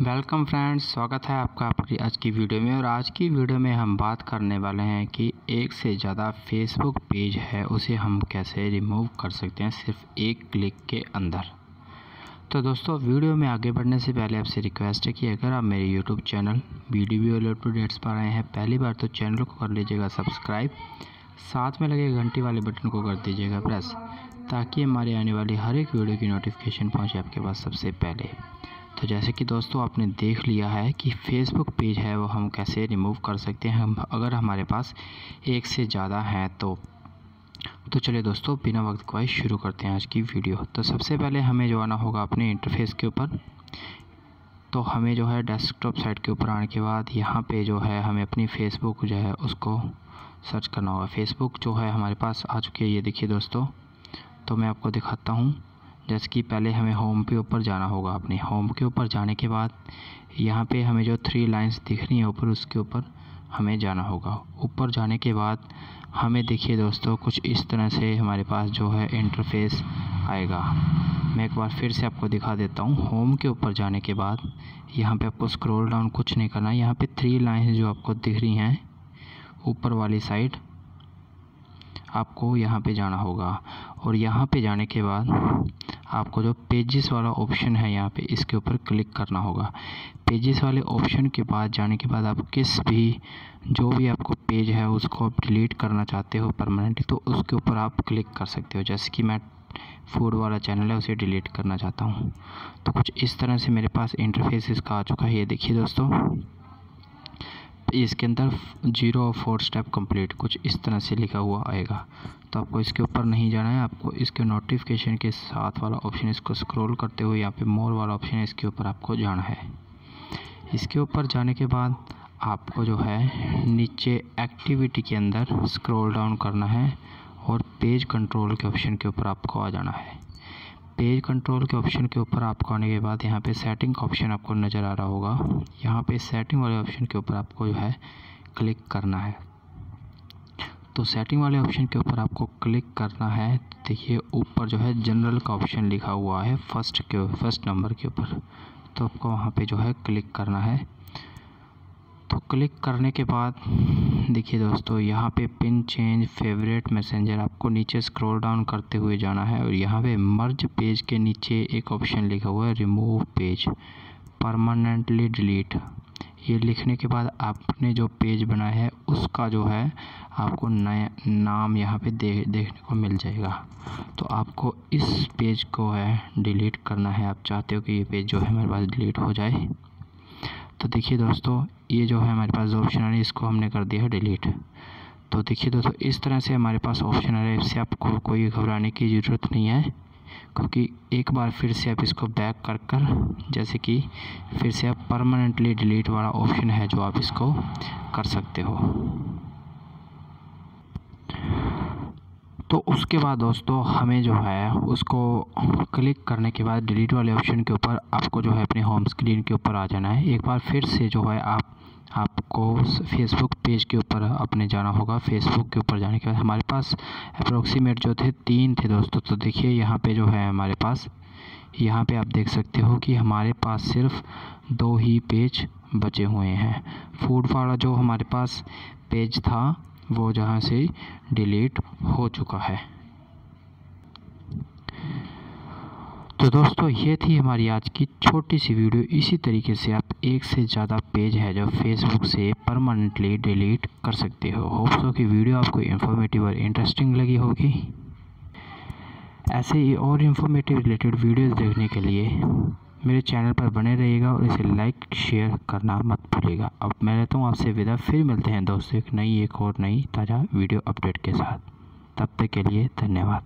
Welcome friends, स्वागत है आपका आपकी आज की वीडियो में। और आज की वीडियो में हम बात करने वाले हैं कि एक से ज़्यादा फेसबुक पेज है, उसे हम कैसे रिमूव कर सकते हैं सिर्फ़ एक क्लिक के अंदर। तो दोस्तों, वीडियो में आगे बढ़ने से पहले आपसे रिक्वेस्ट है कि अगर आप मेरे YouTube channel B D video updates पर आए हैं, पहली बार तो चैनल को कर लीजिएगा सब्सक्राइब साथ में लगे घंटी वाले बटन को कर दीजिएगा प्रेस ताकि हमारे आने वाली हर एक वीडियो की नोटिफिकेशन पहुँचे आपके पास सबसे पहले। तो जैसे कि दोस्तों आपने देख लिया है कि फेसबुक पेज है, वो हम कैसे रिमूव कर सकते हैं? हम, अगर हमारे पास एक से ज़्यादा हैं तो। तो चलिए दोस्तों, बिना वक्त को शुरू करते हैं आज की वीडियो तो सबसे पहले हमें जो आना होगा अपने इंटरफेस के ऊपर तो हमें जो है डेस्कटॉप साइट के ऊपर आने के बाद यहाँ पे जो है हमें अपनी फ़ेसबुक जो है उसको सर्च करना होगा। फ़ेसबुक जो है हमारे पास आ चुकी है, ये देखिए दोस्तों। तो मैं आपको दिखाता हूँ। जैसे कि, पहले हमें होम के ऊपर जाना होगा अपने। होम के ऊपर जाने के बाद यहाँ पे हमें जो थ्री लाइंस दिख रही हैं ऊपर, उसके ऊपर हमें जाना होगा। ऊपर जाने के बाद हमें देखिए दोस्तों, कुछ इस तरह से हमारे पास जो है इंटरफेस आएगा। मैं एक बार फिर से आपको दिखा देता हूँ। होम के ऊपर जाने के बाद यहाँ पे आपको स्क्रॉल डाउन कुछ नहीं करना यहाँ पे थ्री लाइंस जो आपको दिख रही हैं, ऊपर वाली साइड आपको यहाँ पे जाना होगा। और यहाँ पे जाने के बाद आपको जो पेजेस वाला ऑप्शन है यहाँ पे, इसके ऊपर क्लिक करना होगा। पेजेस वाले ऑप्शन के बाद, जाने के बाद आप किस भी, जो भी आपको पेज है, उसको आप डिलीट करना चाहते हो परमानेंटली तो उसके ऊपर आप क्लिक कर सकते हो। जैसे कि मैं फ़ूड वाला चैनल है, उसे डिलीट करना चाहता हूँ। तो कुछ इस तरह से मेरे पास इंटरफेस इसका आ चुका है। ये देखिए दोस्तों। इसके अंदर ज़ीरो और फोर स्टेप कंप्लीट, कुछ इस तरह से लिखा हुआ आएगा। तो आपको इसके ऊपर नहीं जाना है, आपको इसके नोटिफिकेशन के साथ वाला ऑप्शन इसको स्क्रॉल करते हुए यहाँ पे मोर वाला ऑप्शन है इसके ऊपर आपको जाना है। इसके ऊपर जाने के बाद आपको जो है, नीचे एक्टिविटी के अंदर स्क्रॉल डाउन करना है और पेज कंट्रोल के ऑप्शन के ऊपर आपको आ जाना है। पेज कंट्रोल के ऑप्शन के ऊपर आपको आने के बाद यहाँ पे सेटिंग का ऑप्शन आपको नज़र आ रहा होगा। यहाँ पे सेटिंग वाले ऑप्शन के ऊपर आपको जो है क्लिक करना है। तो सेटिंग वाले ऑप्शन के ऊपर आपको क्लिक करना है। देखिए ऊपर जो है जनरल का ऑप्शन लिखा हुआ है फ़र्स्ट के फ़र्स्ट नंबर के ऊपर। तो आपको वहाँ पे जो है क्लिक करना है। तो क्लिक करने के बाद, देखिए दोस्तों, यहाँ पे पिन चेंज फेवरेट मैसेंजर आपको नीचे स्क्रॉल डाउन करते हुए जाना है और यहाँ पे मर्ज पेज के नीचे एक ऑप्शन लिखा हुआ है, रिमूव पेज, परमानेंटली डिलीट। ये लिखने के बाद आपने जो पेज बनाया है, उसका जो है, आपको नया नाम यहाँ पे दे, देखने को मिल जाएगा। तो आपको इस पेज को है, डिलीट करना है। आप चाहते हो कि ये पेज जो है हमारे पास डिलीट हो जाए। तो देखिए दोस्तों ये जो है हमारे पास जो ऑप्शन है, इसको हमने कर दिया है डिलीट तो देखिए दोस्तों, इस तरह से हमारे पास ऑप्शन है। इससे आपको कोई घबराने की ज़रूरत नहीं है, क्योंकि एक बार फिर से आप इसको बैक कर कर, जैसे कि फिर से आप परमानेंटली डिलीट वाला ऑप्शन है जो आप इसको कर सकते हो। तो उसके बाद दोस्तों, हमें जो है उसको क्लिक करने के बाद डिलीट वाले ऑप्शन के ऊपर आपको जो है अपने होम स्क्रीन के ऊपर आ जाना है। एक बार फिर से जो है आप आपको फेसबुक पेज के ऊपर अपने जाना होगा। फेसबुक के ऊपर जाने के बाद हमारे पास अप्रोक्सीमेट जो थे, तीन थे दोस्तों। तो देखिए, यहाँ पे जो है हमारे पास, यहाँ पे आप देख सकते हो कि हमारे पास सिर्फ़ दो ही पेज बचे हुए हैं। फ़ूड वाला जो हमारे पास पेज था, वो जहाँ से डिलीट हो चुका है। तो दोस्तों, ये थी हमारी आज की छोटी सी वीडियो। इसी तरीके से आप एक से ज़्यादा पेज है जो फेसबुक से परमानेंटली डिलीट कर सकते हो। होप्स की वीडियो आपको इन्फॉर्मेटिव और इंटरेस्टिंग लगी होगी। ऐसे ही और इन्फॉर्मेटिव रिलेटेड वीडियोस देखने के लिए मेरे चैनल पर बने रहिएगा और इसे लाइक शेयर करना मत भूलिएगा। अब मैं रहता हूँ आपसे विदा। फिर मिलते हैं दोस्तों एक नई, एक और नई ताज़ा वीडियो अपडेट के साथ। तब तक के लिए धन्यवाद।